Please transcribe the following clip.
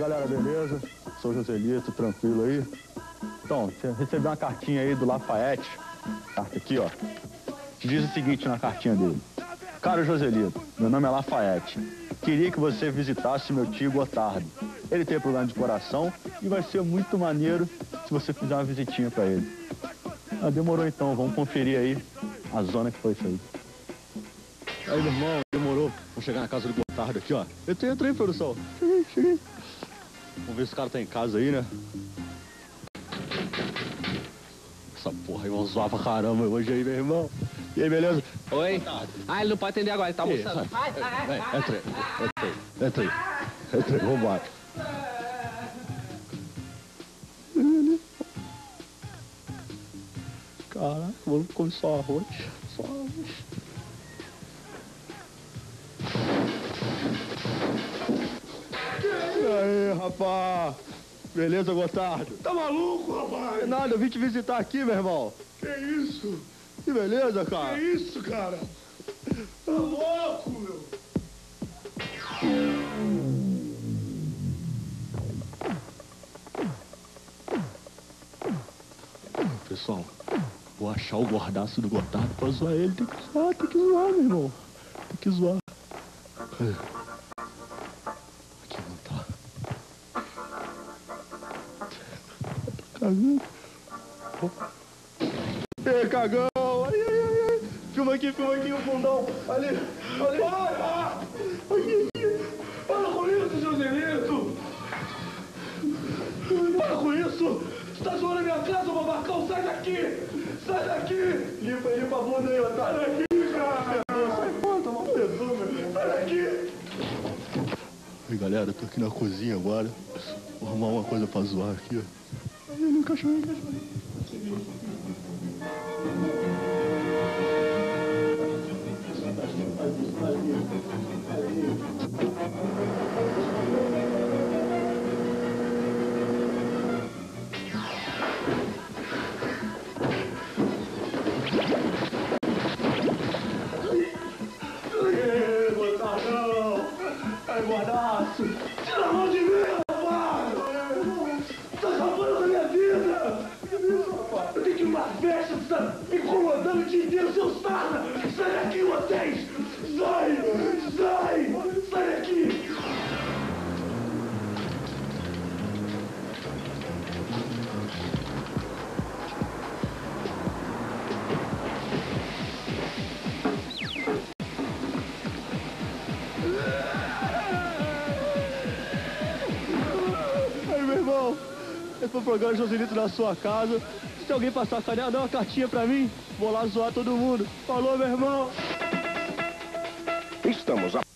galera, beleza? Sou Joselito, tranquilo aí. Então, recebeu uma cartinha aí do Lafayette. Carta aqui, ó. Diz o seguinte na cartinha dele. Caro Joselito, meu nome é Lafayette. Queria que você visitasse meu tio Gotardo. Ele tem problema de coração e vai ser muito maneiro se você fizer uma visitinha pra ele. Ah, demorou então, vamos conferir aí a zona que foi isso aí. Aí, meu irmão, demorou. Vamos chegar na casa do Gotardo aqui, ó. Entrei, entrei, produção. Cheguei, cheguei. Vamos ver se o cara tá em casa aí, né? Essa porra aí, vamos zoar pra caramba hoje aí, meu irmão. E aí, beleza? Oi? Ah, ele não pode atender agora, ele tá almoçando. Vem, entra aí, entra aí, entra aí. Entra aí, vambora. Caraca, vamos comer só arroz. Só arroz. Rapaz? Beleza, Gotardo? Tá maluco, rapaz? Nada, eu vim te visitar aqui, meu irmão. Que isso? Que beleza, Que cara. isso, cara? Tá louco, meu? Pessoal, vou achar o gordaço do Gotardo pra zoar ele. Tem que zoar, tem que zoar, meu irmão. Tem que zoar. Cagão. Ei, cagão! Ai, ai, ai. Filma aqui, filma aqui o fundão. Ali, ali. Para! Aqui, aqui. Para com isso, Joselito! Para com isso! Você tá zoando a minha casa, babacão? Sai daqui! Sai daqui! Limpa, limpa a bunda aí, otário. Sai daqui, cara! Sai fora, toma um meu irmão. Sai daqui! Oi, galera, tô aqui na cozinha agora. Vou arrumar uma coisa pra zoar aqui, ó. Ali, o cachorrinho, o cachorrinho. Ei, Gotardão! Ai, guardaço! Tira a mão de mim, Eu tenho que ir numa festa, você tá me incomodando o dia inteiro, seu sarna! Sai daqui, vocês! Sai! Sai! Sai daqui! Aí, meu irmão, esse foi o programa Joselito na sua casa. Se alguém passar a canela, dá uma cartinha pra mim. Vou lá zoar todo mundo. Falou, meu irmão. Estamos a